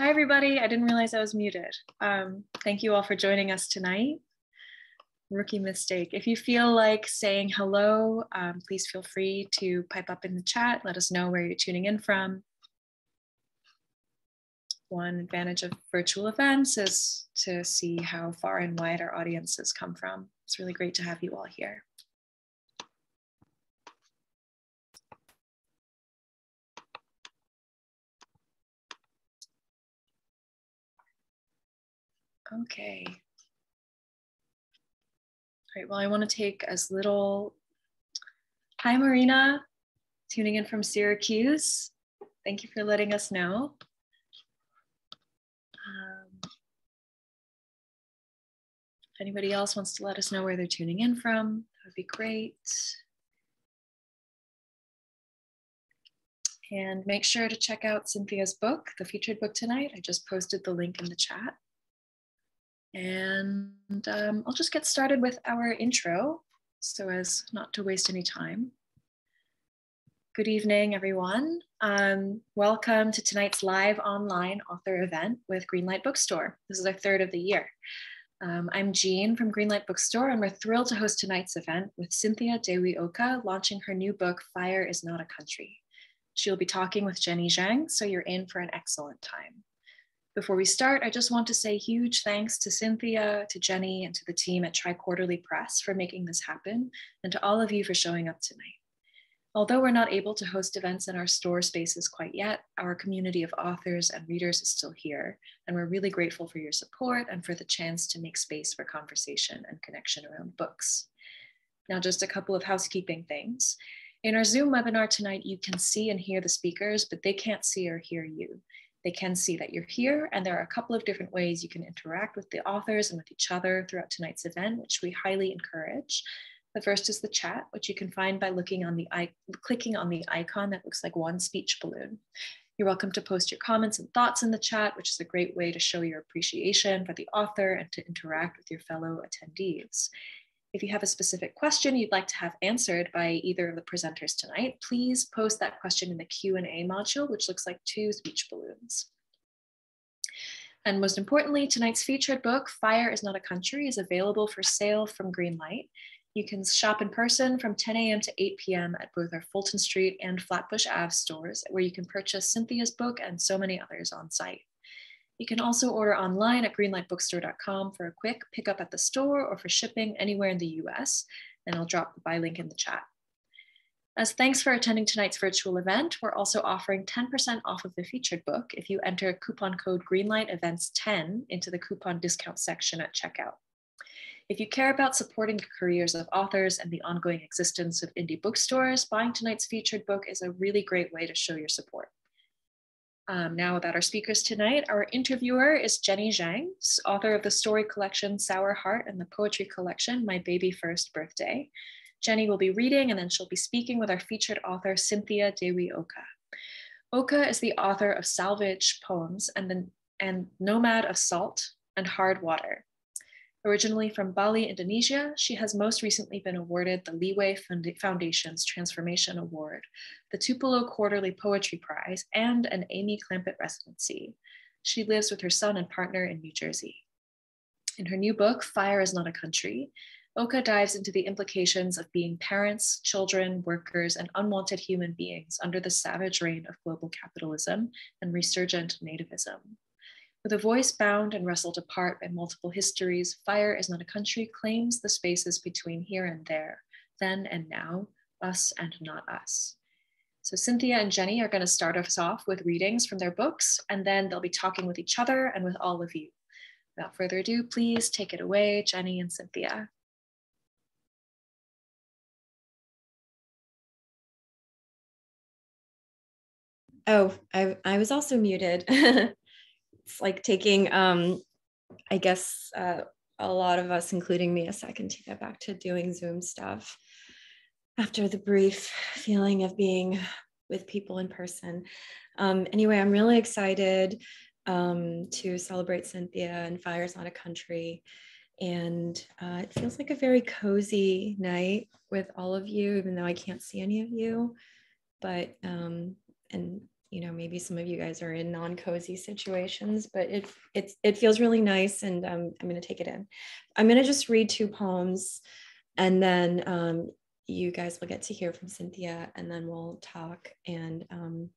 Hi, everybody. I didn't realize I was muted. Um, thank you all for joining us tonight. Rookie mistake. If you feel like saying hello, um, please feel free to pipe up in the chat. Let us know where you're tuning in from. One advantage of virtual events is to see how far and wide our audiences come from. It's really great to have you all here. Okay. All right, well, I want to take as little. Hi, Marina, tuning in from Syracuse. Thank you for letting us know. Um, if anybody else wants to let us know where they're tuning in from, that would be great. And make sure to check out Cynthia's book, the featured book tonight. I just posted the link in the chat. And um, I'll just get started with our intro so as not to waste any time. Good evening, everyone. Um, welcome to tonight's live online author event with Greenlight Bookstore. This is our third of the year. Um, I'm Jean from Greenlight Bookstore, and we're thrilled to host tonight's event with Cynthia Dewi Oka launching her new book, Fire is Not a Country. She'll be talking with Jenny Zhang, so you're in for an excellent time. Before we start, I just want to say huge thanks to Cynthia, to Jenny, and to the team at Triquarterly Press for making this happen, and to all of you for showing up tonight. Although we're not able to host events in our store spaces quite yet, our community of authors and readers is still here, and we're really grateful for your support and for the chance to make space for conversation and connection around books. Now, just a couple of housekeeping things. In our Zoom webinar tonight, you can see and hear the speakers, but they can't see or hear you. They can see that you're here, and there are a couple of different ways you can interact with the authors and with each other throughout tonight's event, which we highly encourage. The first is the chat, which you can find by looking on the i, clicking on the icon that looks like one speech balloon. You're welcome to post your comments and thoughts in the chat, which is a great way to show your appreciation for the author and to interact with your fellow attendees. If you have a specific question you'd like to have answered by either of the presenters tonight, please post that question in the Q&A module, which looks like two speech balloons. And most importantly, tonight's featured book, Fire is Not a Country, is available for sale from Greenlight. You can shop in person from 10 a.m. to 8 p.m. at both our Fulton Street and Flatbush Ave stores, where you can purchase Cynthia's book and so many others on site. You can also order online at greenlightbookstore.com for a quick pickup at the store or for shipping anywhere in the US, and I'll drop the buy link in the chat. As thanks for attending tonight's virtual event, we're also offering 10% off of the featured book if you enter coupon code GreenlightEvents10 into the coupon discount section at checkout. If you care about supporting the careers of authors and the ongoing existence of indie bookstores, buying tonight's featured book is a really great way to show your support. Um, now about our speakers tonight. Our interviewer is Jenny Zhang, author of the story collection Sour Heart and the poetry collection My Baby First Birthday. Jenny will be reading and then she'll be speaking with our featured author Cynthia Dewi Oka. Oka is the author of Salvage Poems and, the, and Nomad of Salt and Hard Water. Originally from Bali, Indonesia, she has most recently been awarded the Leeway Foundation's Transformation Award, the Tupelo Quarterly Poetry Prize, and an Amy Clampitt residency. She lives with her son and partner in New Jersey. In her new book, Fire is Not a Country, Oka dives into the implications of being parents, children, workers, and unwanted human beings under the savage reign of global capitalism and resurgent nativism. With a voice bound and wrestled apart by multiple histories, Fire is Not a Country claims the spaces between here and there, then and now, us and not us. So Cynthia and Jenny are going to start us off with readings from their books, and then they'll be talking with each other and with all of you. Without further ado, please take it away, Jenny and Cynthia. Oh, I, I was also muted. it's like taking um i guess uh, a lot of us including me a second to get back to doing zoom stuff after the brief feeling of being with people in person. Um, anyway i'm really excited um, to celebrate cynthia and fire's not a country. And uh, it feels like a very cozy night with all of you even though i can't see any of you. But um, and you know maybe some of you guys are in non-cozy situations but it it's it feels really nice and um, i'm going to take it in. I'm going to just read two poems and then um, you guys will get to hear from cynthia and then we'll talk. And um,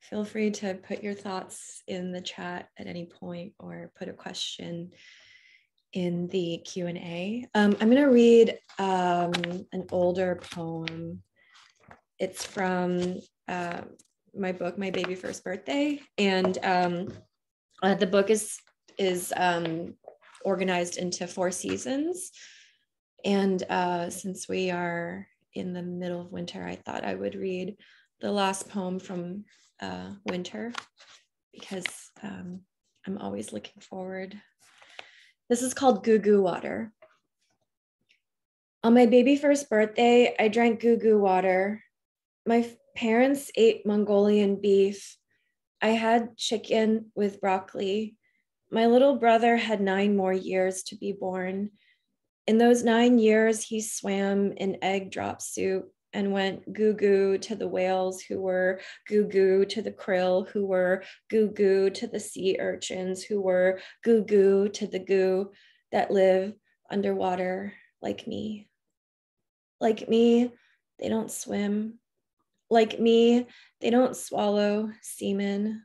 feel free to put your thoughts in the chat at any point or put a question in the q&a um, i'm going to read um, an older poem. It's from uh, my book, My Baby First Birthday, and um, uh, the book is is um, organized into four seasons. And uh, since we are in the middle of winter, I thought I would read the last poem from uh, winter because um, I'm always looking forward. This is called Goo Goo Water. On my baby first birthday, I drank goo goo water. My parents ate Mongolian beef. I had chicken with broccoli. My little brother had nine more years to be born. In those nine years, he swam in egg drop soup and went goo goo to the whales who were goo goo to the krill who were goo goo to the sea urchins who were goo goo to the goo that live underwater like me. Like me, they don't swim, like me, they don't swallow semen.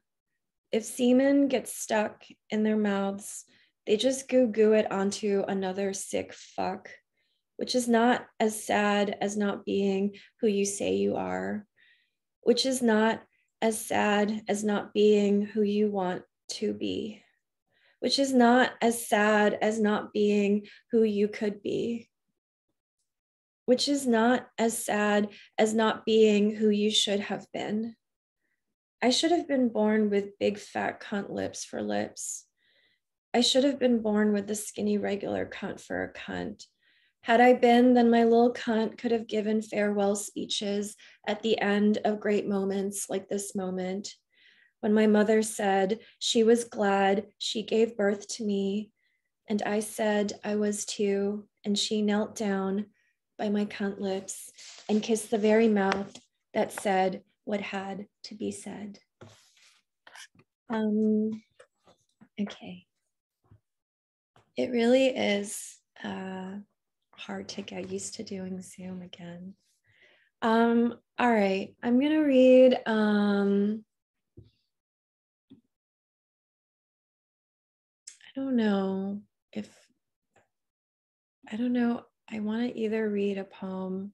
If semen gets stuck in their mouths, they just goo goo it onto another sick fuck, which is not as sad as not being who you say you are, which is not as sad as not being who you want to be, which is not as sad as not being who you could be which is not as sad as not being who you should have been. I should have been born with big fat cunt lips for lips. I should have been born with the skinny regular cunt for a cunt. Had I been, then my little cunt could have given farewell speeches at the end of great moments like this moment, when my mother said she was glad she gave birth to me, and I said I was too, and she knelt down by my cunt lips and kissed the very mouth that said what had to be said. Um, okay. It really is uh, hard to get used to doing Zoom again. Um, all right, I'm going to read. Um, I don't know if, I don't know I want to either read a poem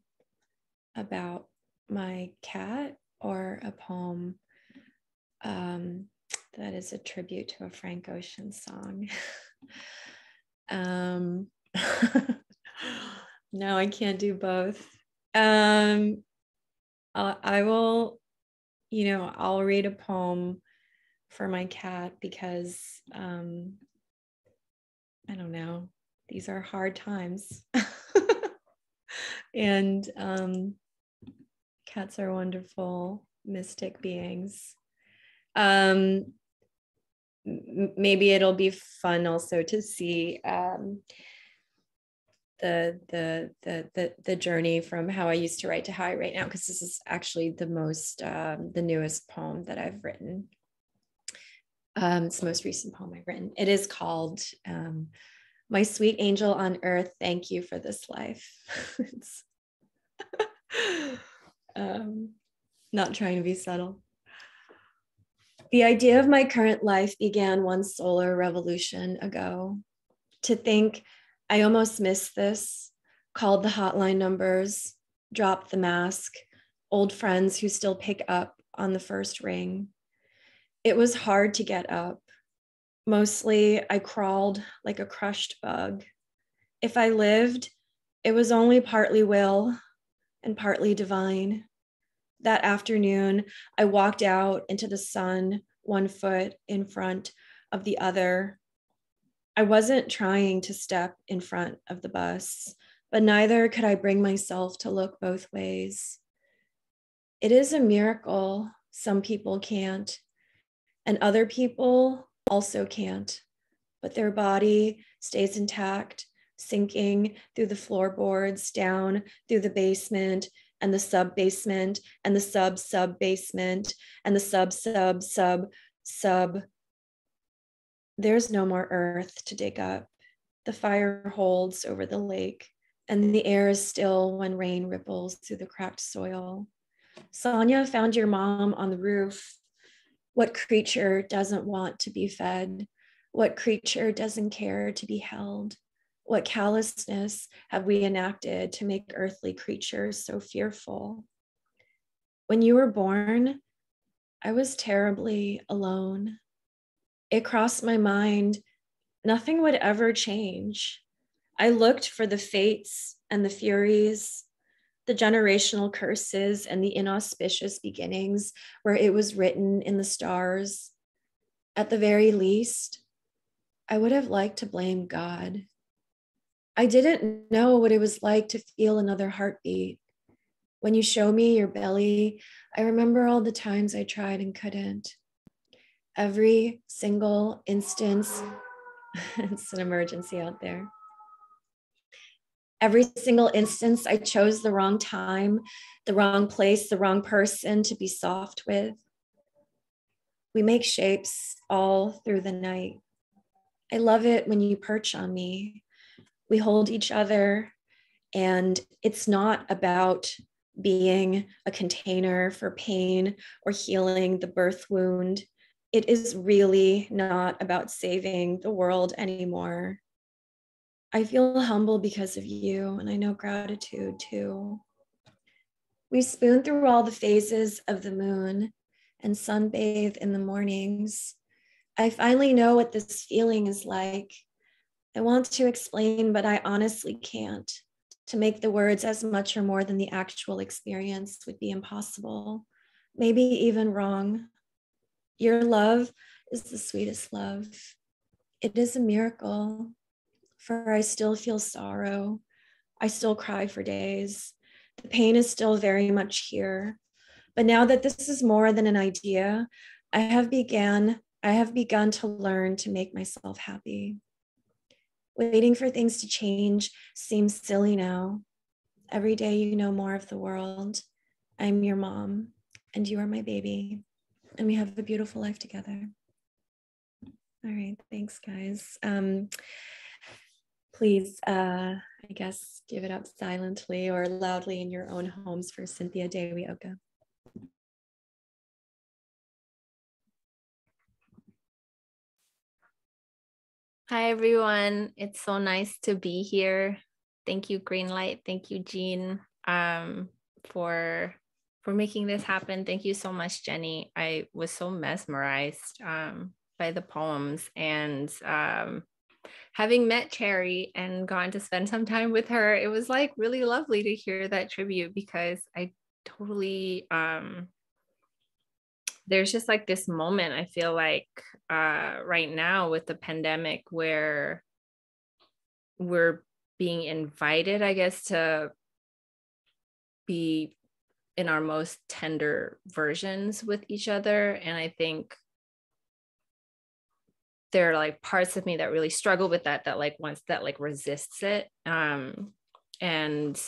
about my cat or a poem um, that is a tribute to a Frank Ocean song. um, no, I can't do both. Um, I'll, I will, you know, I'll read a poem for my cat because um, I don't know these are hard times. and um, cats are wonderful mystic beings. Um, maybe it'll be fun also to see um, the, the the the the journey from how I used to write to how I write now because this is actually the most um, the newest poem that I've written. Um, it's the most recent poem I've written. It is called um, my sweet angel on earth, thank you for this life. um, not trying to be subtle. The idea of my current life began one solar revolution ago. To think I almost missed this, called the hotline numbers, dropped the mask, old friends who still pick up on the first ring. It was hard to get up. Mostly, I crawled like a crushed bug. If I lived, it was only partly will and partly divine. That afternoon, I walked out into the sun, one foot in front of the other. I wasn't trying to step in front of the bus, but neither could I bring myself to look both ways. It is a miracle some people can't, and other people also can't, but their body stays intact, sinking through the floorboards, down through the basement, and the sub basement and the sub sub basement and the sub sub sub sub. There's no more earth to dig up. The fire holds over the lake, and the air is still when rain ripples through the cracked soil. Sonia found your mom on the roof. What creature doesn't want to be fed? What creature doesn't care to be held? What callousness have we enacted to make earthly creatures so fearful? When you were born, I was terribly alone. It crossed my mind nothing would ever change. I looked for the fates and the furies, the generational curses and the inauspicious beginnings where it was written in the stars. At the very least, I would have liked to blame God. I didn't know what it was like to feel another heartbeat. When you show me your belly, I remember all the times I tried and couldn't. Every single instance, it's an emergency out there. Every single instance, I chose the wrong time, the wrong place, the wrong person to be soft with. We make shapes all through the night. I love it when you perch on me, we hold each other. And it's not about being a container for pain or healing the birth wound. It is really not about saving the world anymore. I feel humble because of you, and I know gratitude too. We spoon through all the phases of the moon and sunbathe in the mornings. I finally know what this feeling is like I want to explain, but I honestly can't. To make the words as much or more than the actual experience would be impossible, maybe even wrong. Your love is the sweetest love. It is a miracle, for I still feel sorrow. I still cry for days. The pain is still very much here. But now that this is more than an idea, I have began I have begun to learn to make myself happy. Waiting for things to change seems silly now. Every day you know more of the world. I'm your mom, and you are my baby, and we have a beautiful life together. All right, thanks, guys. Um, please, uh, I guess, give it up silently or loudly in your own homes for Cynthia Dewi. Hi, everyone. It's so nice to be here. Thank you, Greenlight. Thank you, Jean, um, for for making this happen. Thank you so much, Jenny. I was so mesmerized um, by the poems and um, having met Cherry and gone to spend some time with her, it was like really lovely to hear that tribute because I totally um, there's just like this moment i feel like uh, right now with the pandemic where we're being invited i guess to be in our most tender versions with each other. And i think there are like parts of me that really struggle with that that like once that like resists it um and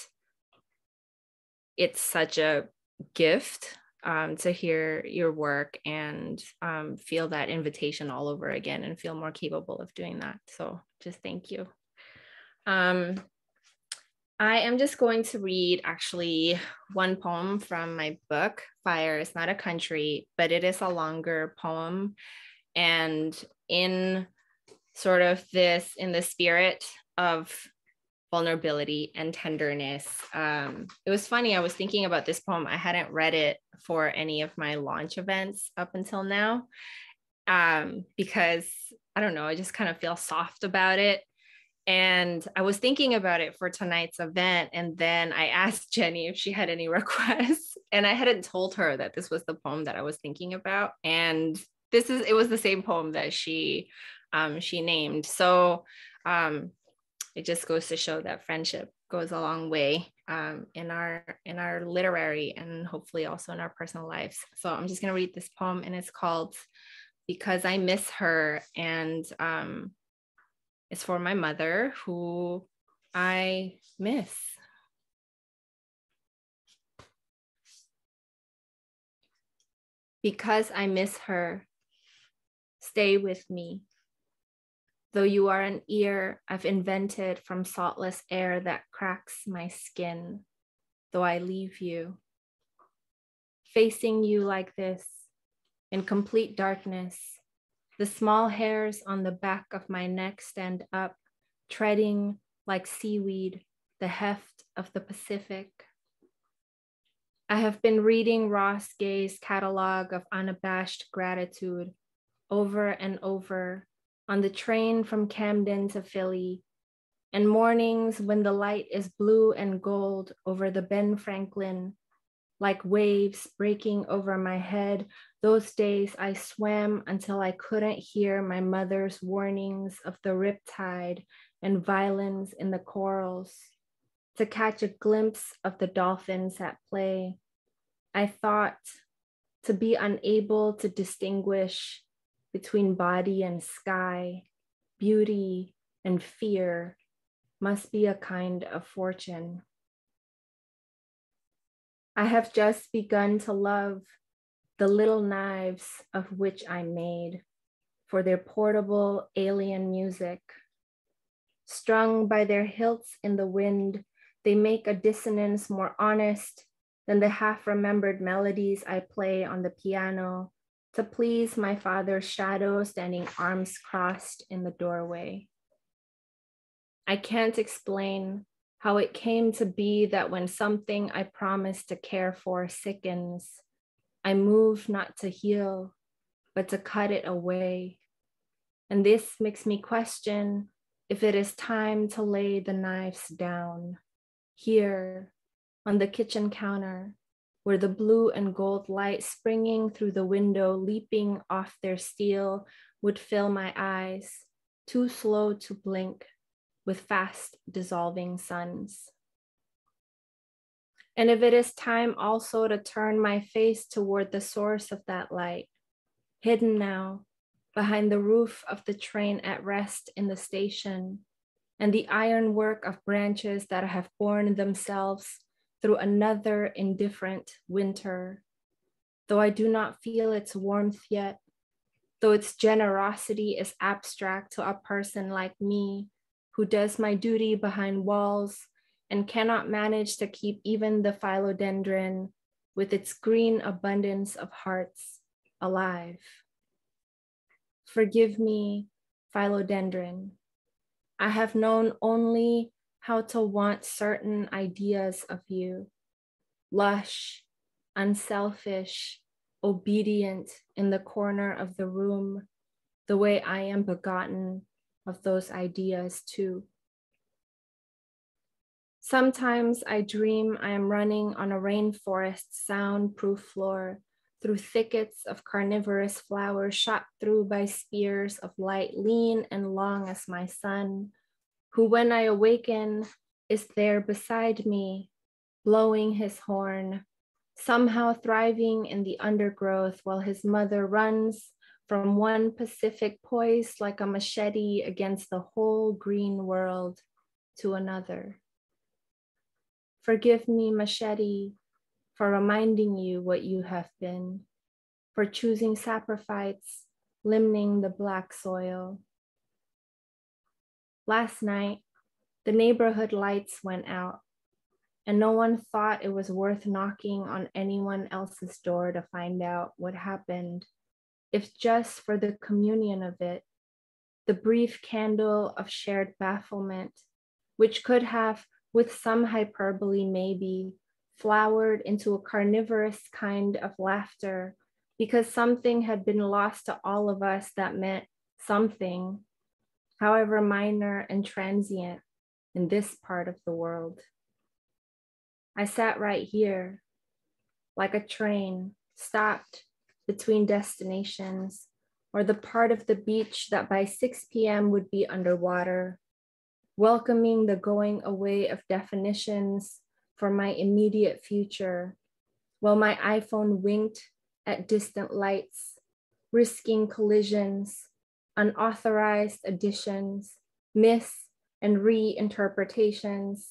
it's such a gift um, to hear your work and um, feel that invitation all over again and feel more capable of doing that. So just thank you. Um, I am just going to read actually one poem from my book, Fire is Not a Country, but it is a longer poem. And in sort of this, in the spirit of vulnerability and tenderness. Um, it was funny. I was thinking about this poem. I hadn't read it for any of my launch events up until now um, because I don't know, I just kind of feel soft about it. And I was thinking about it for tonight's event. And then I asked Jenny if she had any requests. And I hadn't told her that this was the poem that I was thinking about. And this is it was the same poem that she um, she named. So um, it just goes to show that friendship goes a long way um, in our in our literary and hopefully also in our personal lives. So I'm just gonna read this poem and it's called "Because I Miss Her" and um, it's for my mother who I miss. Because I miss her stay with me. Though you are an ear I've invented from saltless air that cracks my skin, though I leave you. Facing you like this, in complete darkness, the small hairs on the back of my neck stand up, treading like seaweed, the heft of the Pacific. I have been reading Ross Gay's catalog of unabashed gratitude over and over on the train from Camden to Philly, and mornings when the light is blue and gold over the Ben Franklin, like waves breaking over my head. Those days I swam until I couldn't hear my mother's warnings of the riptide and violins in the corals to catch a glimpse of the dolphins at play. I thought to be unable to distinguish between body and sky, beauty and fear must be a kind of fortune. I have just begun to love the little knives of which I made for their portable alien music. Strung by their hilts in the wind, they make a dissonance more honest than the half remembered melodies I play on the piano to please my father's shadow standing arms crossed in the doorway. I can't explain how it came to be that when something I promised to care for sickens, I move not to heal, but to cut it away. And this makes me question if it is time to lay the knives down here on the kitchen counter where the blue and gold light springing through the window, leaping off their steel, would fill my eyes, too slow to blink, with fast dissolving suns. And if it is time also to turn my face toward the source of that light, hidden now behind the roof of the train at rest in the station, and the ironwork of branches that have borne themselves through another indifferent winter. Though I do not feel its warmth yet, though its generosity is abstract to a person like me, who does my duty behind walls and cannot manage to keep even the philodendron with its green abundance of hearts alive. Forgive me, philodendron. I have known only how to want certain ideas of you lush, unselfish, obedient in the corner of the room, the way I am begotten of those ideas too. Sometimes I dream I am running on a rainforest soundproof floor through thickets of carnivorous flowers shot through by spears of light, lean and long as my son, who, when I awaken, is there beside me, blowing his horn, somehow thriving in the undergrowth while his mother runs from one Pacific poised like a machete against the whole green world to another. Forgive me, machete, for reminding you what you have been, for choosing saprophytes, limning the black soil, Last night, the neighborhood lights went out, and no one thought it was worth knocking on anyone else's door to find out what happened, if just for the communion of it, the brief candle of shared bafflement, which could have, with some hyperbole maybe, flowered into a carnivorous kind of laughter because something had been lost to all of us that meant something however minor and transient in this part of the world. I sat right here, like a train stopped between destinations, or the part of the beach that by 6 p.m. would be underwater, welcoming the going away of definitions for my immediate future, while my iPhone winked at distant lights, risking collisions unauthorized additions, myths, and reinterpretations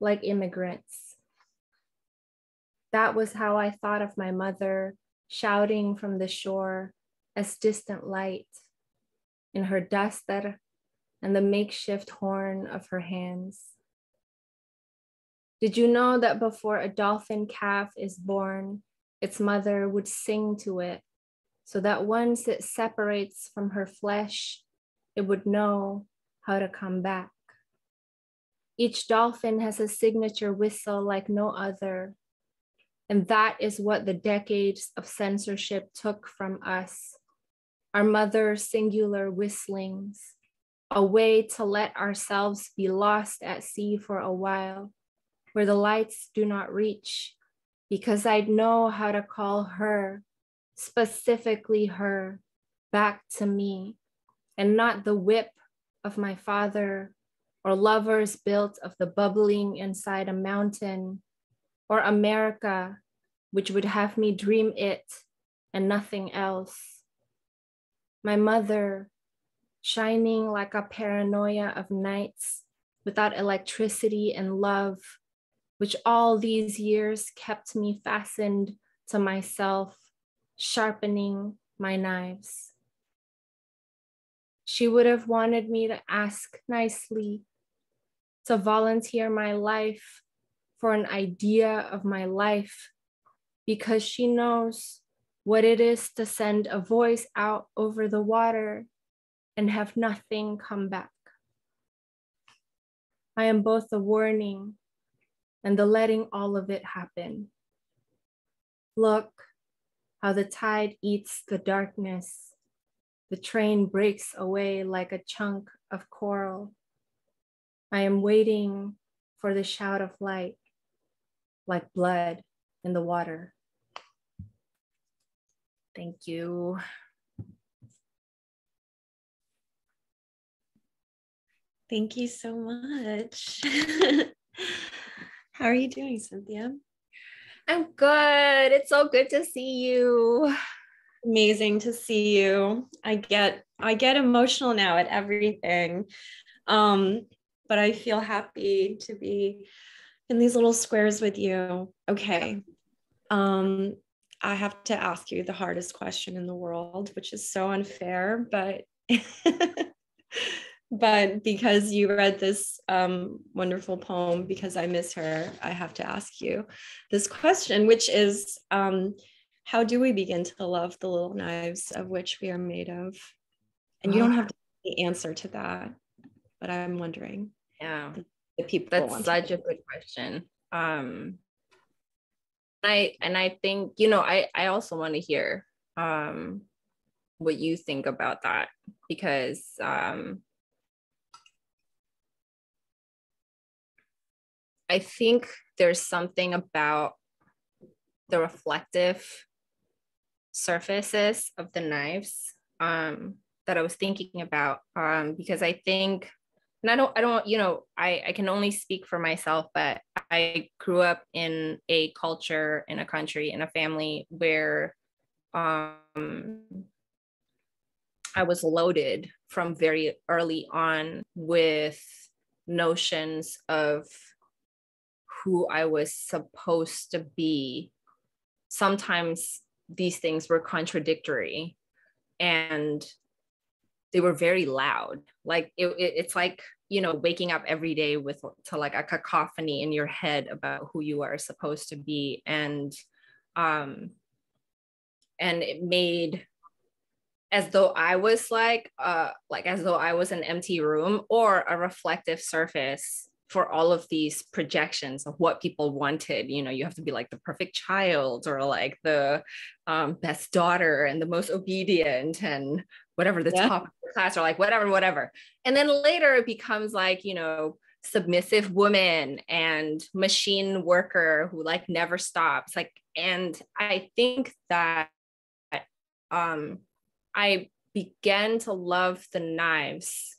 like immigrants. That was how I thought of my mother shouting from the shore as distant light in her duster and the makeshift horn of her hands. Did you know that before a dolphin calf is born, its mother would sing to it so that once it separates from her flesh, it would know how to come back? Each dolphin has a signature whistle like no other. And that is what the decades of censorship took from us our mother's singular whistlings, a way to let ourselves be lost at sea for a while, where the lights do not reach, because I'd know how to call her, specifically her, back to me, and not the whip of my father or lovers built of the bubbling inside a mountain, or America, which would have me dream it and nothing else. My mother, shining like a paranoia of nights without electricity and love, which all these years kept me fastened to myself, sharpening my knives. She would have wanted me to ask nicely, to volunteer my life for an idea of my life, because she knows what it is to send a voice out over the water and have nothing come back. I am both the warning and the letting all of it happen. Look how the tide eats the darkness. The train breaks away like a chunk of coral. I am waiting for the shout of light, like blood in the water. Thank you. Thank you so much. How are you doing, Cynthia? I'm good. It's so good to see you. Amazing to see you. I get I get emotional now at everything. Um, but I feel happy to be in these little squares with you. Okay. Um, I have to ask you the hardest question in the world, which is so unfair, but but because you read this um, wonderful poem, because I miss her, I have to ask you this question, which is um, how do we begin to love the little knives of which we are made of? And you don't have the answer to that, but I'm wondering. Yeah, the people. That's such a good question. Um, I and I think you know I I also want to hear um, what you think about that because um, I think there's something about the reflective surfaces of the knives um, that I was thinking about um, because I think, and I don't, I don't, you know, I, I can only speak for myself, but I grew up in a culture, in a country, in a family where um, I was loaded from very early on with notions of who I was supposed to be, sometimes these things were contradictory and they were very loud. Like it, it, it's like, you know, waking up every day with to like a cacophony in your head about who you are supposed to be. And um and it made as though I was like uh like as though I was an empty room or a reflective surface for all of these projections of what people wanted you know you have to be like the perfect child or like the um, best daughter and the most obedient and whatever the yeah. top of the class or like whatever whatever and then later it becomes like you know submissive woman and machine worker who like never stops like and i think that um i began to love the knives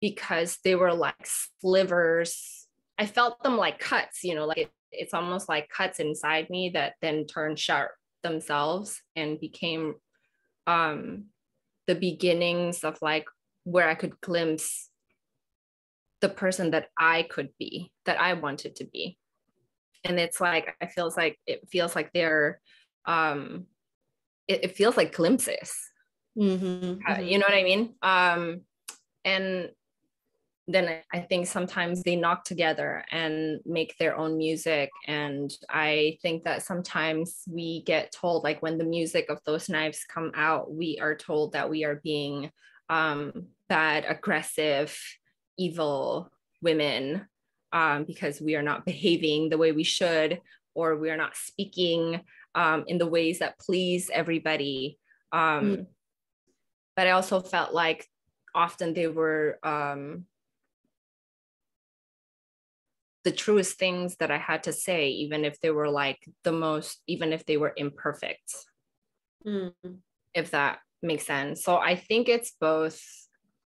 because they were like slivers. I felt them like cuts, you know, like it, it's almost like cuts inside me that then turned sharp themselves and became um, the beginnings of like where I could glimpse the person that I could be, that I wanted to be. And it's like, I feels like it feels like they're um, it, it feels like glimpses. Mm-hmm, uh, mm-hmm. You know what I mean? Um, and then I think sometimes they knock together and make their own music. And I think that sometimes we get told, like when the music of those knives come out, we are told that we are being um, bad, aggressive, evil women um, because we are not behaving the way we should, or we are not speaking um, in the ways that please everybody. Um, mm. But I also felt like often they were um, the truest things that I had to say, even if they were like the most, even if they were imperfect. Mm. If that makes sense. So I think it's both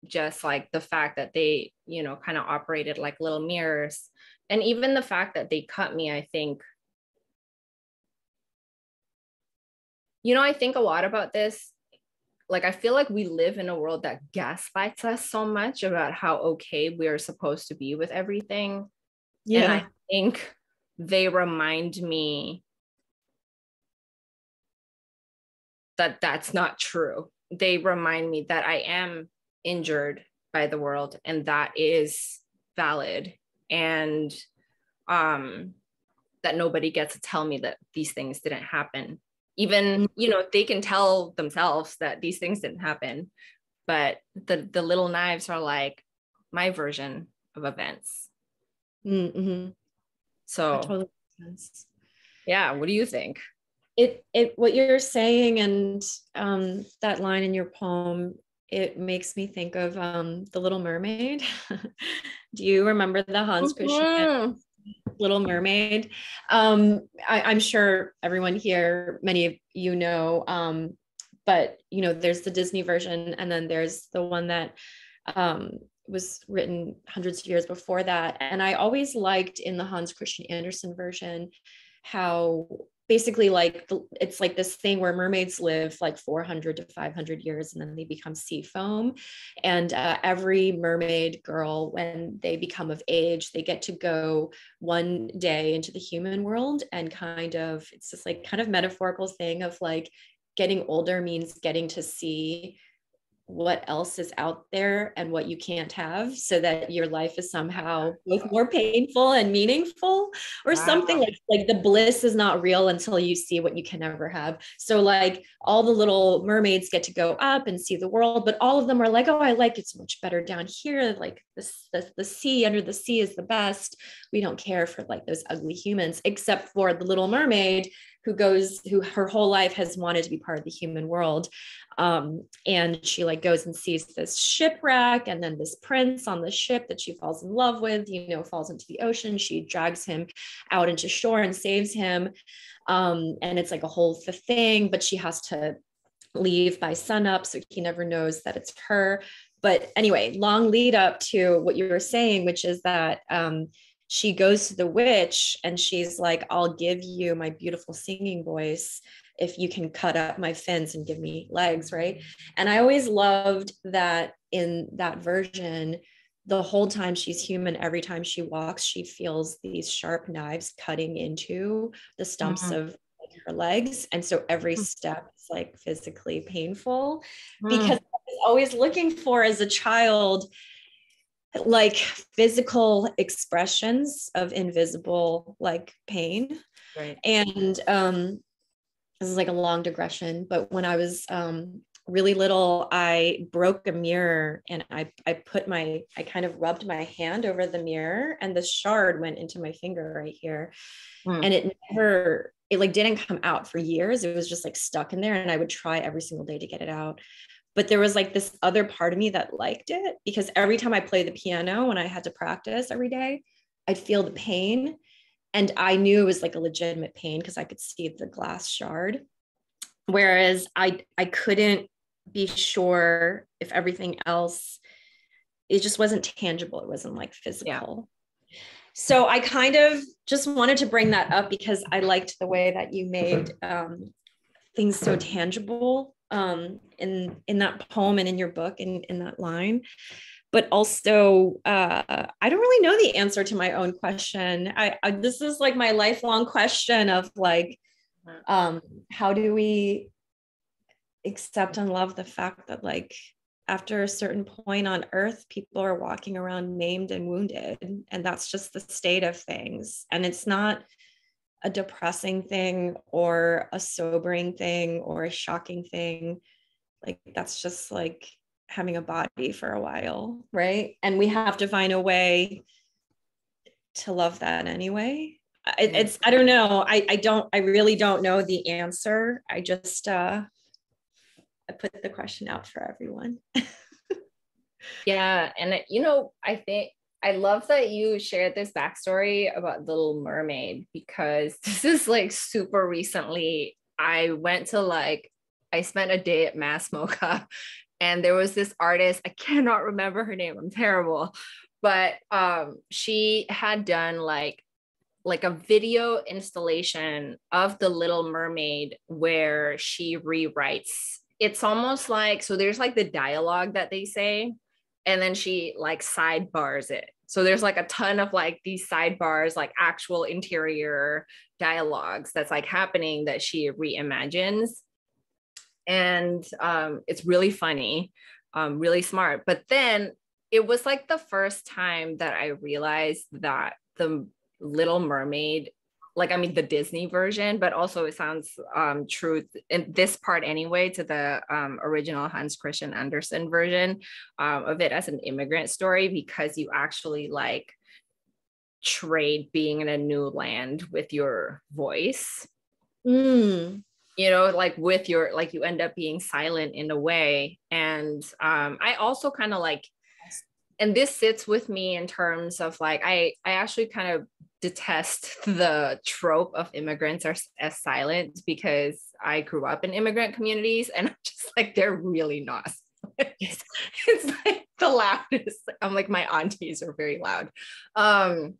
just like the fact that they, you know, kind of operated like little mirrors. And even the fact that they cut me, I think, you know, I think a lot about this. Like, I feel like we live in a world that gaslights us so much about how okay we are supposed to be with everything. Yeah. And I think they remind me that that's not true. They remind me that I am injured by the world and that is valid and um that nobody gets to tell me that these things didn't happen even you know they can tell themselves that these things didn't happen but the the little knives are like my version of events mm-hmm. so totally yeah what do you think it it what you're saying and um that line in your poem it makes me think of um, the Little Mermaid. Do you remember the Hans Christian mm-hmm. Little Mermaid? Um, I, am sure everyone here, many of you know, um, but you know, there's the Disney version, and then there's the one that um, was written hundreds of years before that. And I always liked in the Hans Christian Andersen version how basically like it's like this thing where mermaids live like 400 to 500 years and then they become sea foam and uh, every mermaid girl when they become of age they get to go one day into the human world and kind of it's just like kind of metaphorical thing of like getting older means getting to see what else is out there and what you can't have so that your life is somehow both more painful and meaningful or wow. something like like the bliss is not real until you see what you can never have. So like all the little mermaids get to go up and see the world but all of them are like oh i like it so much better down here. Like this the, the sea under the sea is the best. We don't care for like those ugly humans except for the little mermaid who goes who her whole life has wanted to be part of the human world. Um, and she like goes and sees this shipwreck and then this prince on the ship that she falls in love with you know falls into the ocean. She drags him out into shore and saves him. Um, and it's like a whole thing but she has to leave by sunup so he never knows that it's her. But anyway long lead up to what you were saying which is that um, she goes to the witch and she's like i'll give you my beautiful singing voice if you can cut up my fins and give me legs, right? And I always loved that in that version, the whole time she's human, every time she walks, she feels these sharp knives cutting into the stumps mm-hmm. of her legs. And so every mm. step is like physically painful mm. because I was always looking for as a child like physical expressions of invisible like pain right and um this is like a long digression, but when I was um, really little, I broke a mirror and I, I put my, I kind of rubbed my hand over the mirror and the shard went into my finger right here. Mm. And it never, it like didn't come out for years. It was just like stuck in there. And I would try every single day to get it out. But there was like this other part of me that liked it because every time I played the piano when I had to practice every day, I'd feel the pain and I knew it was like a legitimate pain because I could see the glass shard. Whereas I I couldn't be sure if everything else it just wasn't tangible. It wasn't like physical. Yeah. So I kind of just wanted to bring that up because I liked the way that you made um, things so tangible um, in in that poem and in your book and in that line. But also uh, I don't really know the answer to my own question. I, I, this is like my lifelong question of like, um, how do we accept and love the fact that like after a certain point on earth people are walking around maimed and wounded and that's just the state of things. And it's not a depressing thing or a sobering thing or a shocking thing. Like that's just like having a body for a while right? And we have to find a way to love that anyway. It, it's i don't know. I, I don't i really don't know the answer. I just uh i put the question out for everyone. Yeah and you know i think i love that you shared this backstory about little mermaid because this is like super recently. I went to like i spent a day at mass MoCA and there was this artist i cannot remember her name i'm terrible but um she had done like like a video installation of the little mermaid where she rewrites it's almost like so there's like the dialogue that they say and then she like sidebars it. So there's like a ton of like these sidebars like actual interior dialogues that's like happening that she reimagines. And um, it's really funny um, really smart. But then it was like the first time that i realized that the little mermaid like I mean the Disney version, but also it sounds um, true in this part anyway to the um, original Hans Christian Andersen version um, of it as an immigrant story because you actually like trade being in a new land with your voice. Mm. You know, like with your like you end up being silent in a way, and um, I also kind of like and this sits with me in terms of like I I actually kind of detest the trope of immigrants are as silent because I grew up in immigrant communities and I'm just like they're really not. it's, it's like the loudest. I'm like my aunties are very loud. Um,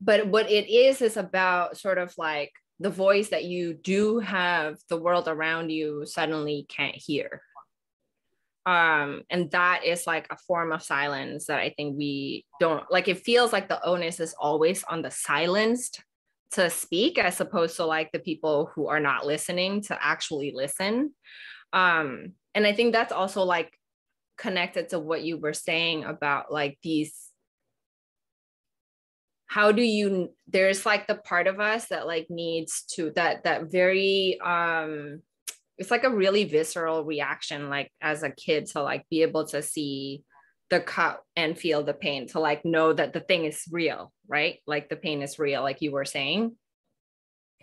but what it is is about sort of like the voice that you do have the world around you suddenly can't hear um and that is like a form of silence that i think we don't like it feels like the onus is always on the silenced to speak as opposed to like the people who are not listening to actually listen. Um and i think that's also like connected to what you were saying about like these how do you there's like the part of us that like needs to that that very um it's like a really visceral reaction like as a kid to like be able to see the cut and feel the pain to like know that the thing is real right? Like the pain is real like you were saying.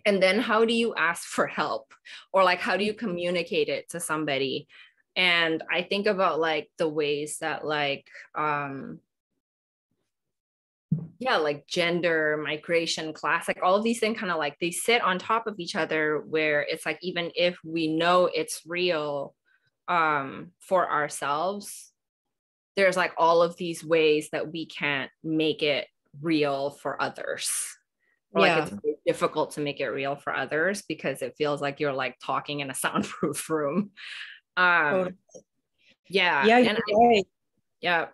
And then how do you ask for help? Or like how do you communicate it to somebody? And i think about like the ways that like um yeah like gender migration class like all of these things kind of like they sit on top of each other where it's like even if we know it's real um for ourselves there's like all of these ways that we can't make it real for others or yeah. like it's difficult to make it real for others because it feels like you're like talking in a soundproof room um yeah yeah and right. yeah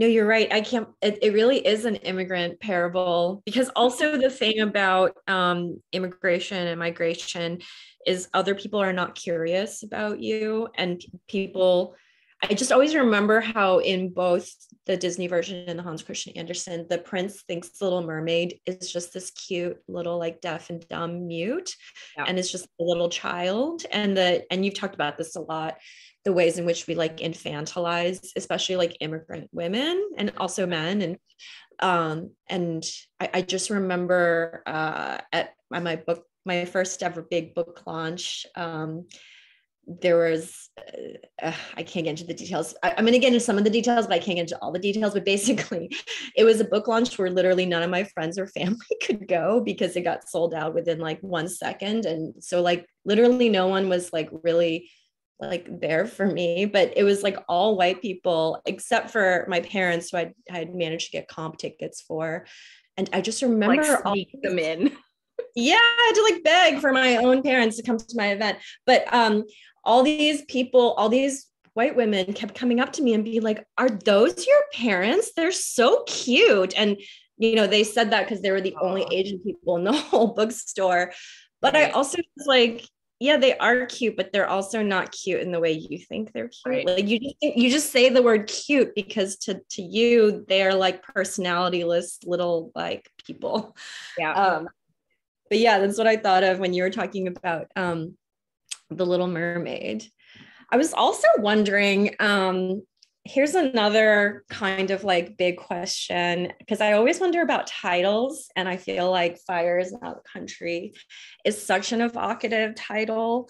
no, you're right. I can't, it, it really is an immigrant parable because also the thing about um, immigration and migration is other people are not curious about you and people. I just always remember how in both the Disney version and the Hans Christian Andersen, the prince thinks the Little Mermaid is just this cute little like deaf and dumb mute, yeah. and it's just a little child. And the and you've talked about this a lot the ways in which we like infantilize especially like immigrant women and also men and um and i, I just remember uh at my book my first ever big book launch um there was uh, uh i can't get into the details I, am going to get into some of the details but i can't get into all the details but basically it was a book launch where literally none of my friends or family could go because it got sold out within like one second and so like literally no one was like really like there for me, but it was like all white people except for my parents who I had managed to get comp tickets for. And I just remember like all them in. Yeah, I had to like beg for my own parents to come to my event. But um all these people, all these white women kept coming up to me and be like, "Are those your parents? They're so cute." And you know, they said that because they were the only Asian people in the whole bookstore. But. I also was like, yeah, they are cute, but they're also not cute in the way you think they're cute. Right. Like you just you just say the word cute because to to you they're like personalityless little like people. Yeah. Um, but yeah, that's what I thought of when you were talking about um, the Little Mermaid. I was also wondering. Um, here's another kind of like big question because I always wonder about titles, and I feel like Fire is Not a Country is such an evocative title.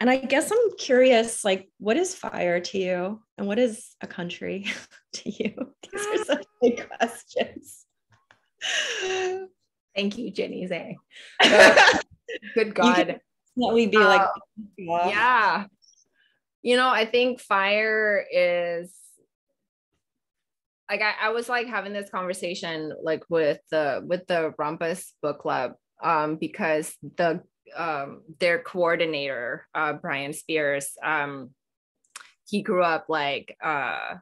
And I guess I'm curious, like, what is fire to you, and what is a country to you? These are such big questions. Thank you, Jenny. Uh, good God. Let me be like, Uh, yeah. You know, I think fire is like I, I was like having this conversation like with the with the Rumpus book club um because the um their coordinator uh Brian Spears um he grew up like uh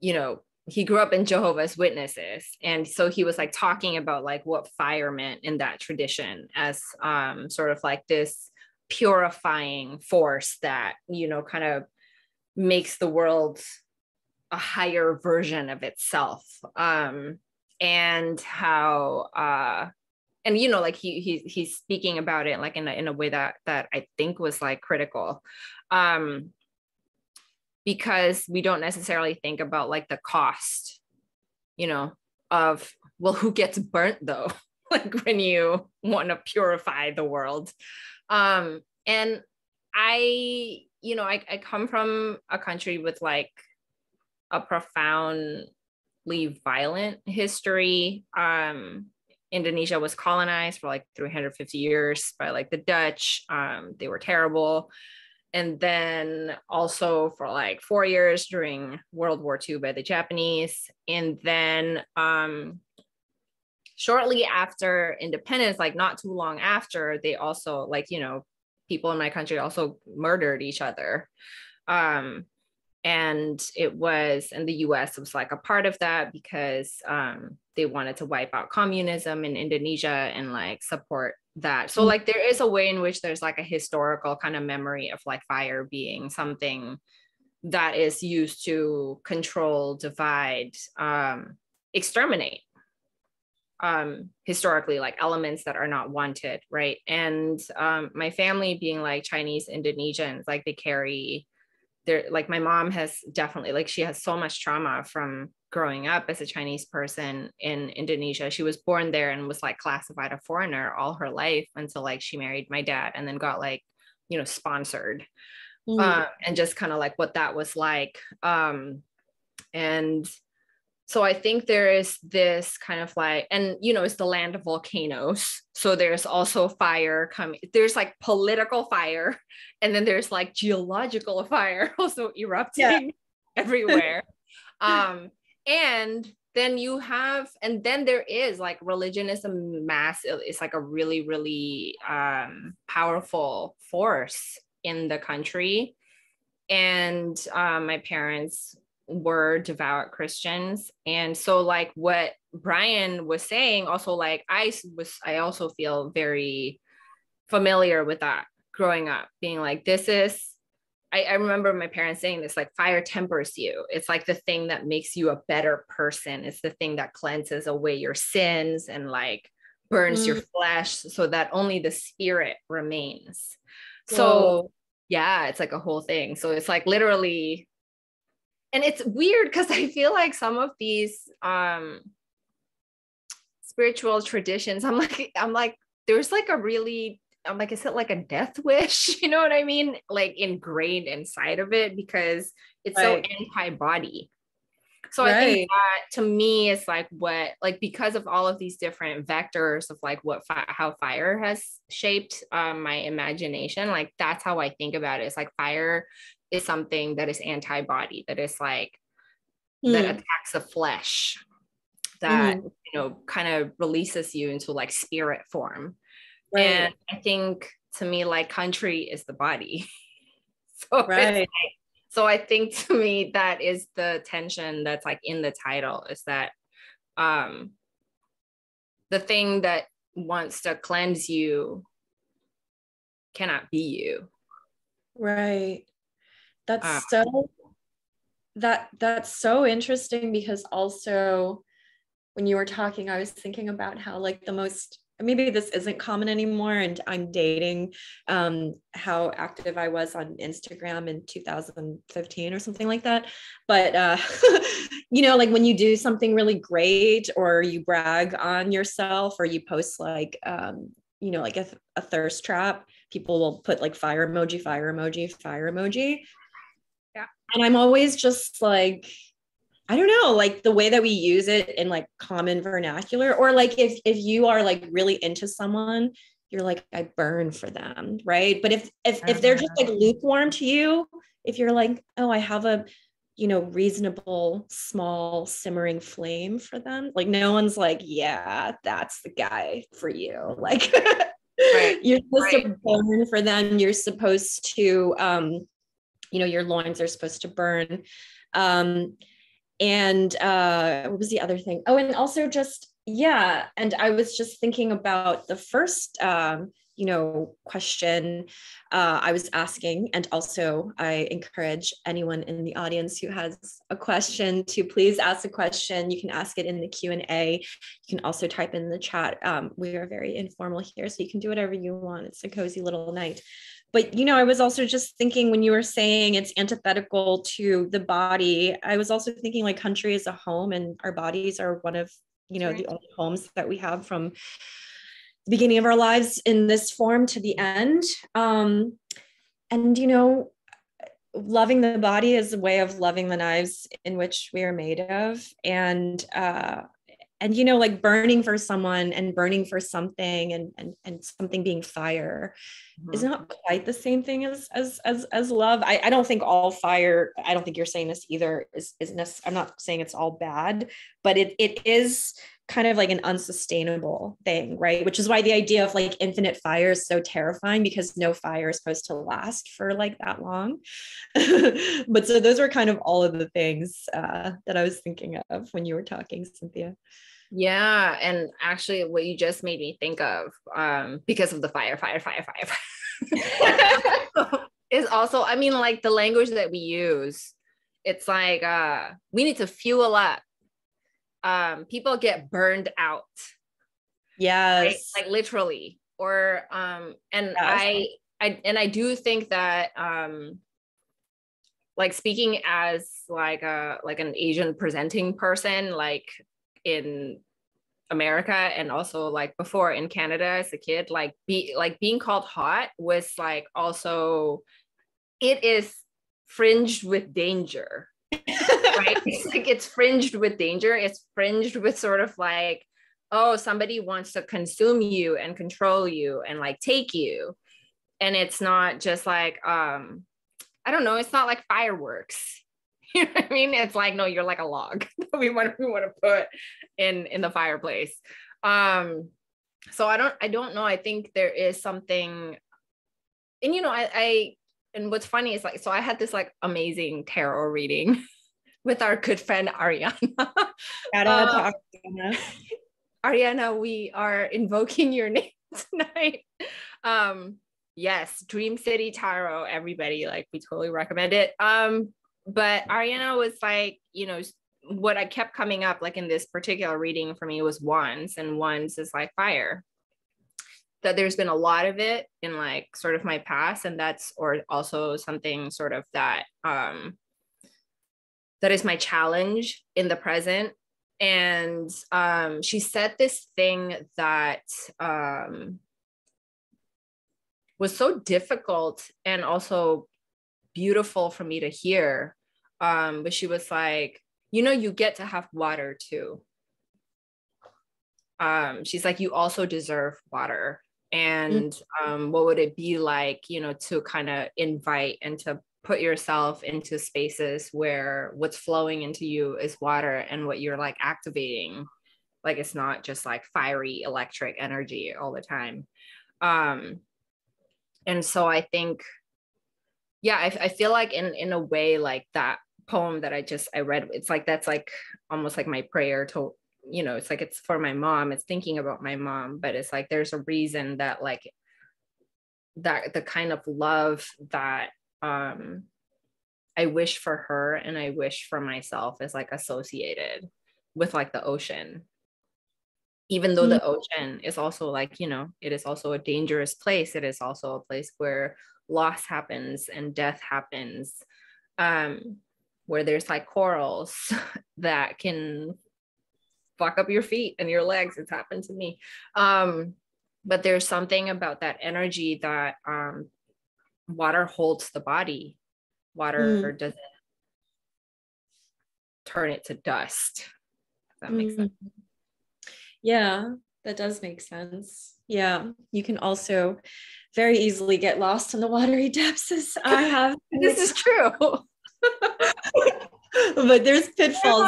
you know he grew up in Jehovah's Witnesses. And so he was like talking about like what fire meant in that tradition as um sort of like this purifying force that you know kind of makes the world a higher version of itself. Um and how uh and you know like he, he he's speaking about it like in a, in a way that that i think was like critical. Um because we don't necessarily think about like the cost you know of well who gets burnt though? Like when you want to purify the world. Um and i you know I, I come from a country with like a profoundly violent history. Um indonesia was colonized for like 350 years by like the dutch. Um they were terrible and then also for like four years during world war ii by the japanese. And then um shortly after independence like not too long after they also like you know people in my country also murdered each other. Um and it was in the us was like a part of that because um they wanted to wipe out communism in indonesia and like support that. So like there is a way in which there's like a historical kind of memory of like fire being something that is used to control divide um exterminate um historically like elements that are not wanted right? And um my family being like chinese indonesians like they carry their like my mom has definitely like she has so much trauma from growing up as a chinese person in indonesia she was born there and was like classified a foreigner all her life until like she married my dad and then got like you know sponsored Mm. um, and just kind of like what that was like. Um, and so I think there is this kind of like, and you know, it's the land of volcanoes. So there's also fire coming, there's like political fire, and then there's like geological fire also erupting everywhere. um, and then you have, and then there is like religion is a mass, it's like a really, really um, powerful force in the country. And um, my parents were devout Christians. And so, like what Brian was saying, also, like I was, I also feel very familiar with that growing up, being like, this is, I, I remember my parents saying this like, fire tempers you. It's like the thing that makes you a better person, it's the thing that cleanses away your sins and like burns your flesh so that only the spirit remains. So, yeah, it's like a whole thing. So it's like literally, and it's weird because I feel like some of these um spiritual traditions, I'm like, I'm like, there's like a really, I'm like, is it like a death wish? You know what I mean? Like ingrained inside of it because it's Right. so anti-body. So I think that to me is like what like because of all of these different vectors of like what fi- how fire has shaped um, my imagination like that's how I think about it. It's like fire is something that is anti-body that is like that Mm. attacks the flesh that you know kind of releases you into like spirit form. Right. And I think to me like country is the body. so right. so i think to me that is the tension that's like in the title is that um the thing that wants to cleanse you cannot be you right that's Uh, so that that's so interesting because also when you were talking i was thinking about how like the most maybe this isn't common anymore and i'm dating um, how active i was on instagram in 2015 or something like that but uh, you know like when you do something really great or you brag on yourself or you post like um, you know like a, a thirst trap people will put like fire emoji fire emoji fire emoji Yeah. and i'm always just like I don't know, like the way that we use it in like common vernacular, or like if if you are like really into someone, you're like, I burn for them, right? But if if if they're just like lukewarm to you, if you're like, oh, I have a you know reasonable small simmering flame for them, like no one's like, yeah, that's the guy for you. Like Right, you're supposed to right. burn for them. You're supposed to um, you know, your loins are supposed to burn. Um, and uh what was the other thing? Oh and also just yeah and i was just thinking about the first um you know question uh, i was asking and also i encourage anyone in the audience who has a question to please ask a question. You can ask it in the q&a you can also type in the chat. Um, we are very informal here so you can do whatever you want. It's a cozy little night but you know i was also just thinking when you were saying it's antithetical to the body i was also thinking like country is a home and our bodies are one of you know Right. the only homes that we have from the beginning of our lives in this form to the end um and you know loving the body is a way of loving the knives in which we are made of and uh and you know like burning for someone and burning for something and and, and something being fire is mm-hmm. not quite the same thing as as as as love. I, I don't think all fire. I don't think you're saying this either. Is is necess- I'm not saying it's all bad, but it it is kind of like an unsustainable thing, right? Which is why the idea of like infinite fire is so terrifying because no fire is supposed to last for like that long. but so those are kind of all of the things uh, that I was thinking of when you were talking, Cynthia. Yeah, and actually, what you just made me think of, um, because of the fire, fire, fire, fire, fire, is also, I mean, like the language that we use. It's like uh, we need to fuel up. Um, people get burned out, right? Yes. Like literally, or um, and Yes. I, I, and I do think that um, like speaking as like a like an Asian presenting person, like in America and also like before in Canada as a kid, like be like being called hot was like also it is fringed with danger, right? it's like it's fringed with danger. It's fringed with sort of like, oh, somebody wants to consume you and control you and like take you. And it's not just like um, I don't know, it's not like fireworks. You know what I mean? It's like, no, you're like a log that we want we want to put in in the fireplace. Um, so I don't I don't know. I think there is something, and you know, I I and what's funny is like, so I had this like amazing tarot reading with our good friend Ariana. Shout out to Uh, Ariana. Ariana, we are invoking your name tonight. Um, yes, Dream City Tarot, everybody, like we totally recommend it. Um, but Ariana was like, you know, what I kept coming up like in this particular reading for me was wands, and wands is like fire. That there's been a lot of it in like sort of my past, and that's or also something sort of that um that is my challenge in the present and um, she said this thing that um, was so difficult and also beautiful for me to hear. Um, but she was like, you know, you get to have water too. Um, she's like, you also deserve water. And um, what would it be like, you know, to kind of invite and to put yourself into spaces where what's flowing into you is water and what you're like activating like it's not just like fiery electric energy all the time. Um and so i think yeah i, I feel like in in a way like that poem that i just i read it's like that's like almost like my prayer to you know it's like it's for my mom it's thinking about my mom but it's like there's a reason that like that the kind of love that um I wish for her and I wish for myself is like associated with like the ocean. Even though the mm. ocean is also like, you know, it is also a dangerous place. It is also a place where loss happens and death happens. Um, where there's like corals that can fuck up your feet and your legs. It's happened to me. Um, but there's something about that energy that um, water holds the body water mm. doesn't turn it to dust that makes mm. sense yeah that does make sense yeah you can also very easily get lost in the watery depths as i have this is true but there's pitfalls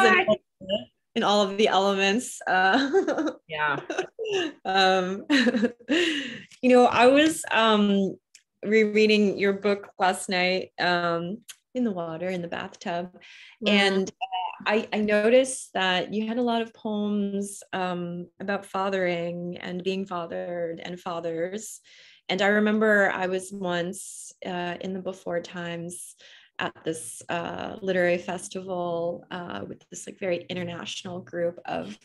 in, all of the elements uh, yeah um you know i was um rereading your book last night um, in the water in the bathtub yeah. and uh, I, I noticed that you had a lot of poems um, about fathering and being fathered and fathers and i remember i was once uh, in the before times at this uh, literary festival uh, with this like very international group of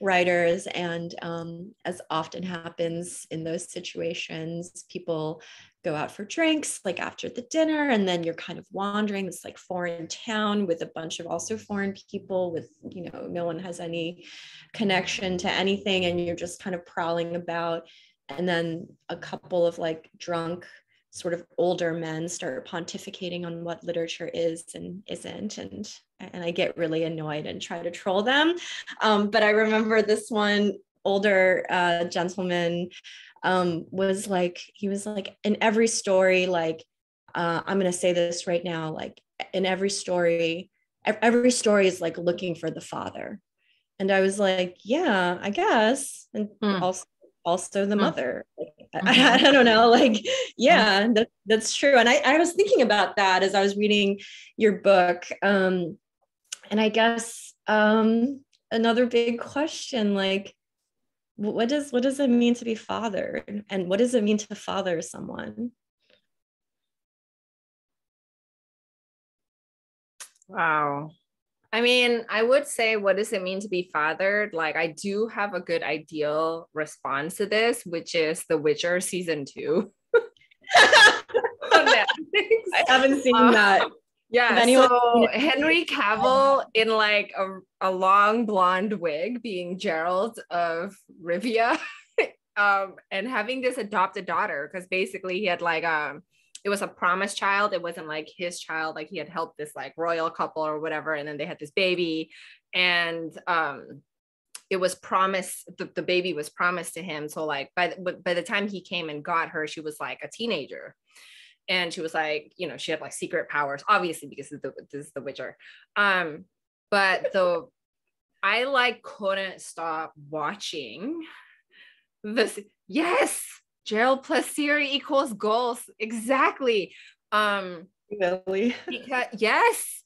writers. And um, as often happens in those situations people go out for drinks like after the dinner and then you're kind of wandering this like foreign town with a bunch of also foreign people with you know no one has any connection to anything and you're just kind of prowling about. And then a couple of like drunk sort of older men start pontificating on what literature is and isn't and and i get really annoyed and try to troll them. Um, but i remember this one older uh, gentleman um, was like he was like in every story like uh, i'm going to say this right now like in every story every story is like looking for the father. And i was like yeah i guess. And mm. also also the mm. mother mm-hmm. I, I, don't know like yeah mm. that, that's true and I, I was thinking about that as i was reading your book um and i guess um another big question like what does what does it mean to be fathered and what does it mean to father someone wow i mean i would say what does it mean to be fathered like i do have a good ideal response to this which is the witcher season two i haven't seen um, that yeah. Anyone- so Henry Cavill in like a, a long blonde wig being Geralt of Rivia. um, and having this adopted daughter, because basically he had like um it was a promised child. It wasn't like his child, like he had helped this like royal couple or whatever, and then they had this baby. And um it was promised the, the baby was promised to him. So like by the, by the time he came and got her, she was like a teenager and she was like you know she had like secret powers obviously because the, this is the witcher um but the i like couldn't stop watching this yes Geralt plus Ciri equals goals. Exactly. Um really? because yes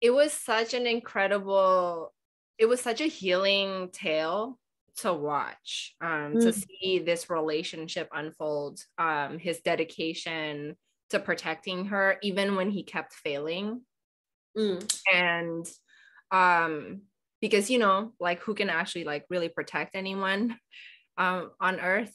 it was such an incredible it was such a healing tale to watch um mm. to see this relationship unfold um his dedication to protecting her even when he kept failing. Mm. and um because you know like who can actually like really protect anyone um on earth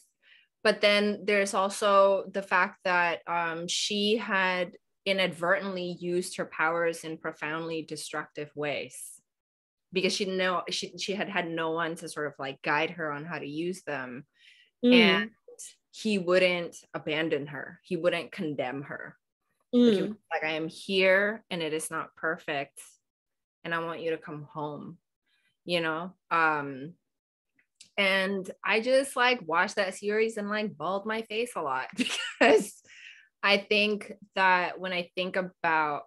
but then there's also the fact that um she had inadvertently used her powers in profoundly destructive ways. Because she know she, she had had no one to sort of like guide her on how to use them. Mm. and he wouldn't abandon her. He wouldn't condemn her. Mm. like, like i am here and it is not perfect and i want you to come home you know? Um and i just like watched that series and like bawled my face a lot because i think that when i think about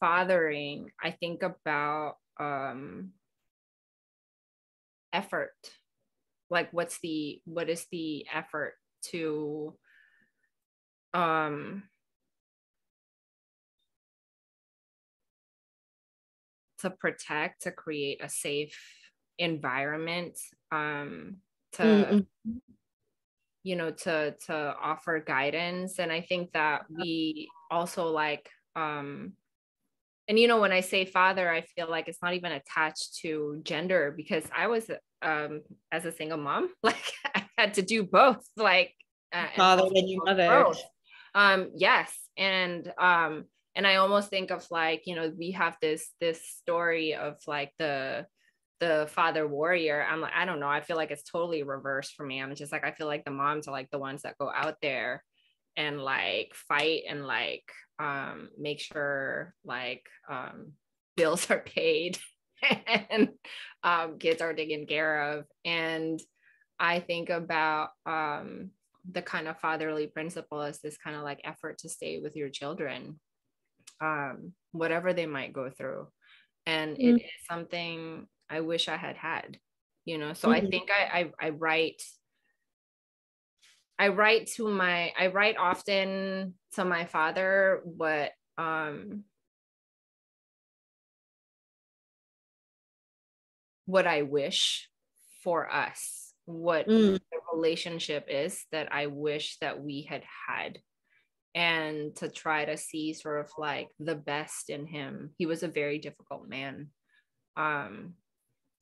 fathering i think about um effort. Like what's the what is the effort to um to protect to create a safe environment um to mm-hmm. you know to to offer guidance. And i think that we also like um and you know when i say father i feel like it's not even attached to gender because i was um as a single mom like i had to do both like uh, father and you mother um yes. And um and i almost think of like you know we have this this story of like the the father warrior i'm like i don't know i feel like it's totally reversed for me i'm just like i feel like the moms are like the ones that go out there and like fight and like um make sure like um bills are paid and um kids are taken care of and i think about um the kind of fatherly principle is this kind of like effort to stay with your children um whatever they might go through and mm. it is something I wish I had had, you know. So mm-hmm. I think I, I I write I write to my I write often to my father what um what I wish for us, what mm. the relationship is that I wish that we had had and to try to see sort of like the best in him. He was a very difficult man. Um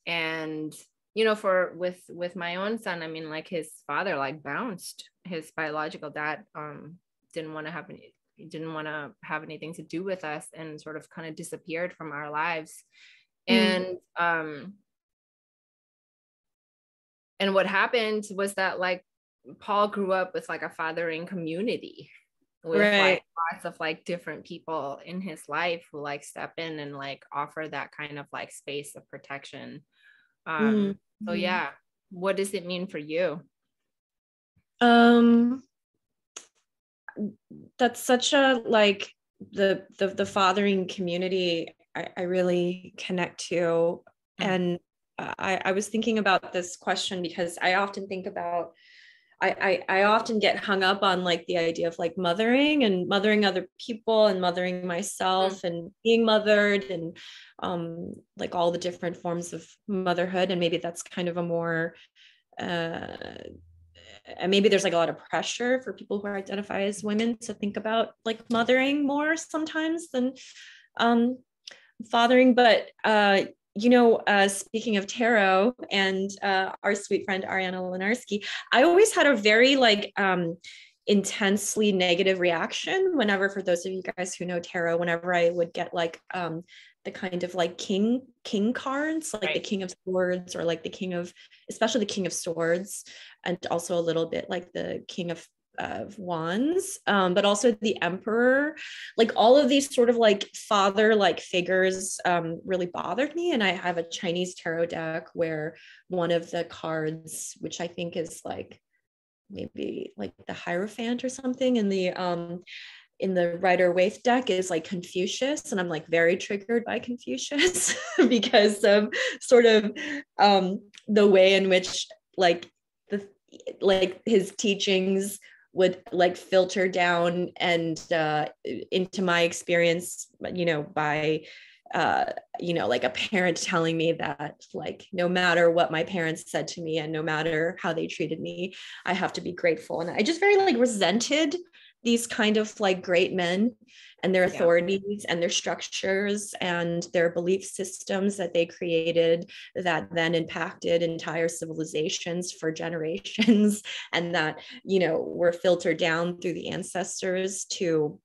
and you know for with with my own son i mean like his father like bounced his biological dad um didn't want to have any didn't want to have anything to do with us and sort of kind of disappeared from our lives mm. and um and what happened was that like paul grew up with like a fathering community with right. like lots of like different people in his life who like step in and like offer that kind of like space of protection um mm-hmm. so yeah what does it mean for you um that's such a like the the, the fathering community I, I really connect to mm-hmm. and I, I was thinking about this question because I often think about I, I, I often get hung up on like the idea of like mothering and mothering other people and mothering myself mm-hmm. and being mothered and um, like all the different forms of motherhood and maybe that's kind of a more uh, and maybe there's like a lot of pressure for people who identify as women to think about like mothering more sometimes than um, fathering but uh, you know, uh, speaking of tarot and uh, our sweet friend Ariana Lenarski, I always had a very like um, intensely negative reaction whenever, for those of you guys who know tarot, whenever I would get like um, the kind of like king king cards, like right. the king of swords or like the king of, especially the king of swords, and also a little bit like the king of of wands um, but also the emperor. Like all of these sort of like father like figures um, really bothered me and i have a chinese tarot deck where one of the cards which i think is like maybe like the hierophant or something in the um in the rider waite deck is like confucius and i'm like very triggered by confucius because of sort of um the way in which like the like his teachings would like filter down and uh, into my experience you know by uh, you know like a parent telling me that like no matter what my parents said to me and no matter how they treated me i have to be grateful. And i just very like resented these kind of like great men and their authorities yeah. and their structures and their belief systems that they created that then impacted entire civilizations for generations and that you know were filtered down through the ancestors to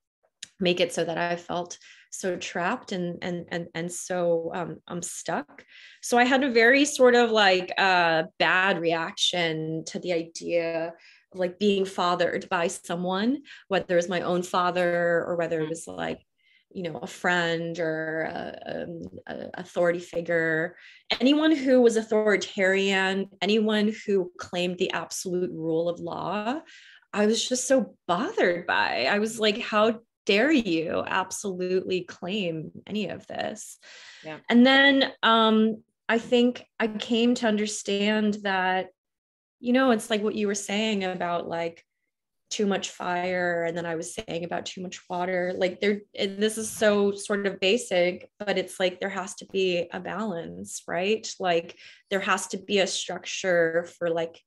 make it so that i felt so trapped and and and and so um, I'm stuck. So I had a very sort of like uh, bad reaction to the idea like being fathered by someone, whether it was my own father or whether it mm. was like, you know, a friend or a, um, a, a authority figure, anyone who was authoritarian, anyone who claimed the absolute rule of law, I was just so bothered by. I was like, how dare you absolutely claim any of this? Yeah. And then um, I think I came to understand that you know it's like what you were saying about like too much fire and then i was saying about too much water like there this is so sort of basic but it's like there has to be a balance right? Like there has to be a structure for like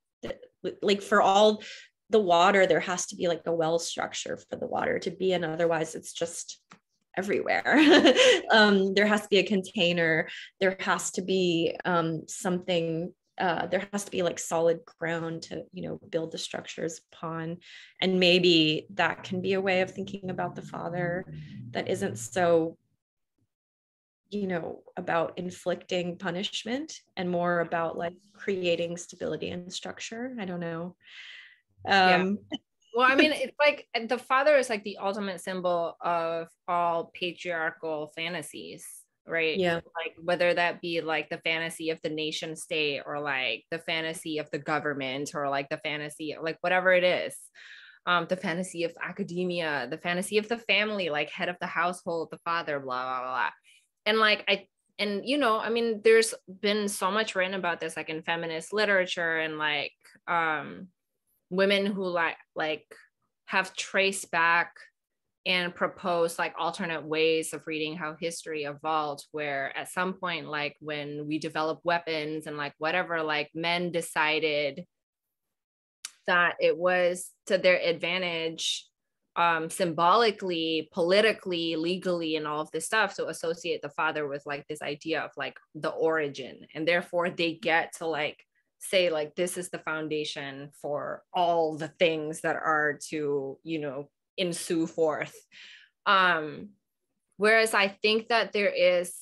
like for all the water there has to be like a well structure for the water to be and otherwise it's just everywhere. Um, there has to be a container there has to be um, something uh, there has to be like solid ground to you know build the structures upon. And maybe that can be a way of thinking about the father that isn't so you know about inflicting punishment and more about like creating stability and structure. I don't know. Um yeah. well i mean it's like the father is like the ultimate symbol of all patriarchal fantasies right? Yeah. Like whether that be like the fantasy of the nation state or like the fantasy of the government or like the fantasy like whatever it is um the fantasy of academia the fantasy of the family like head of the household the father blah blah blah and like i and you know i mean there's been so much written about this like in feminist literature and like um women who like like have traced back and propose like alternate ways of reading how history evolved where at some point like when we develop weapons and like whatever like men decided that it was to their advantage um, symbolically, politically, legally, and all of this stuff to associate the father with like this idea of like the origin. And therefore they get to like say, like, this is the foundation for all the things that are to, you know, ensue forth. Um, whereas I think that there is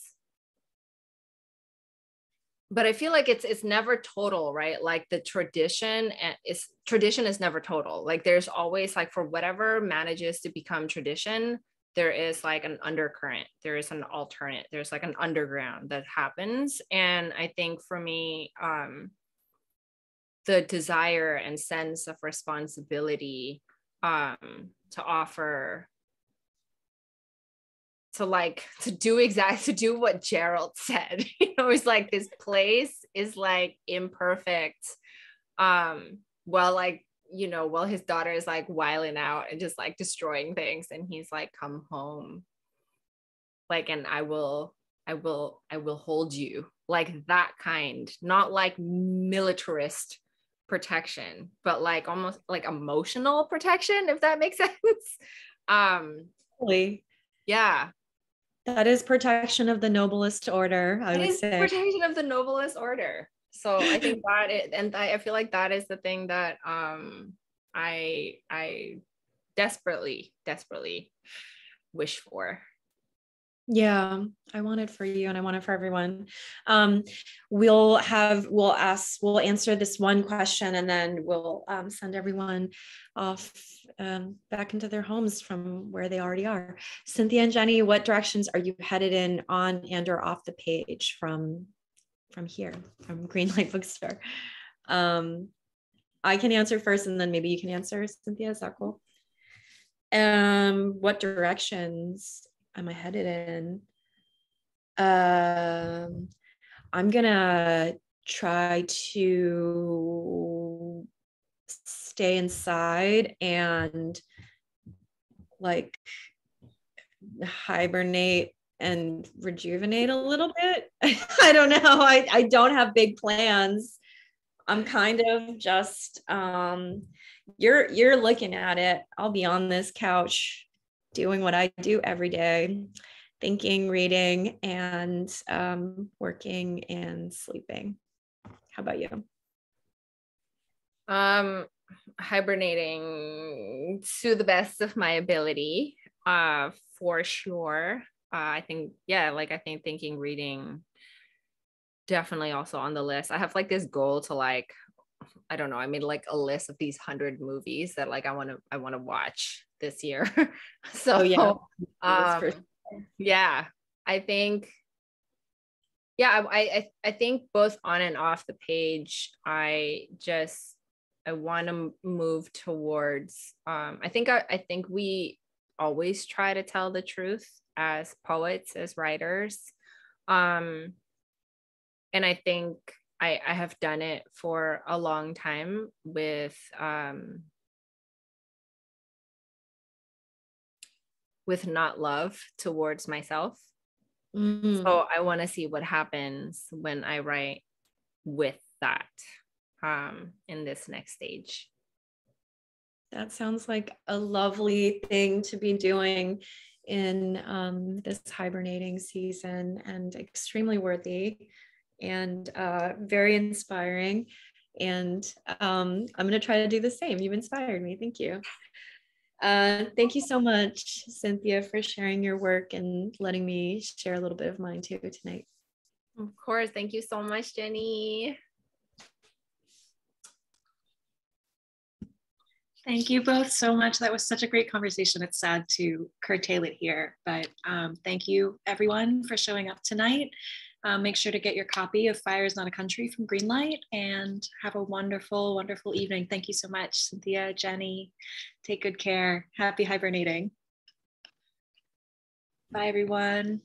but I feel like it's it's never total, right? Like the tradition and is tradition is never total. Like there's always like for whatever manages to become tradition, there is like an undercurrent, there is an alternate, there's like an underground that happens. And I think for me, um, the desire and sense of responsibility um, to offer to like to do exact to do what Geralt said. you know, it's like this place is like imperfect. Um, well, like, you know, while his daughter is like wiling out and just like destroying things, and he's like, come home. Like, and I will, I will, I will hold you. Like that kind, not like militarist protection, but like almost like emotional protection, if that makes sense. Um really yeah that is protection of the noblest order, I would say. Protection of the noblest order. So I think that it, and I feel like that is the thing that um I I desperately, desperately wish for. Yeah, I want it for you and I want it for everyone. Um, we'll have, we'll ask, we'll answer this one question and then we'll um, send everyone off um, back into their homes from where they already are. Cynthia and Jenny, what directions are you headed in on and or off the page from from here, from Greenlight Bookstore? Um, I can answer first and then maybe you can answer, Cynthia, is that cool? Um, what directions am I headed in? Um, I'm gonna try to stay inside and like hibernate and rejuvenate a little bit. I don't know. I, I don't have big plans. I'm kind of just um you're you're looking at it. I'll be on this couch doing what I do every day, thinking, reading, and um, working and sleeping. How about you? Um, hibernating to the best of my ability, uh, for sure. Uh, I think, yeah, like I think thinking, reading, definitely also on the list. I have like this goal to like I don't know, I made like a list of these hundred movies that like I want to I want to watch this year. so oh, yeah, um, yeah, I think yeah, I, I I think both on and off the page, I just I want to move towards um I think I, I think we always try to tell the truth as poets, as writers. Um and I think I, I have done it for a long time with um, with not love towards myself. Mm-hmm. So I want to see what happens when I write with that um, in this next stage. that sounds like a lovely thing to be doing in um, this hibernating season and extremely worthy and uh, very inspiring. And um, I'm going to try to do the same. You've inspired me. Thank you. Uh, thank you so much, Cynthia, for sharing your work and letting me share a little bit of mine too tonight. Of course. Thank you so much, Jenny. Thank you both so much. That was such a great conversation. It's sad to curtail it here, but um, thank you everyone for showing up tonight. Um, make sure to get your copy of Fire is Not a Country from Greenlight and have a wonderful, wonderful evening. Thank you so much, Cynthia, Jenny. Take good care. Happy hibernating. Bye, everyone.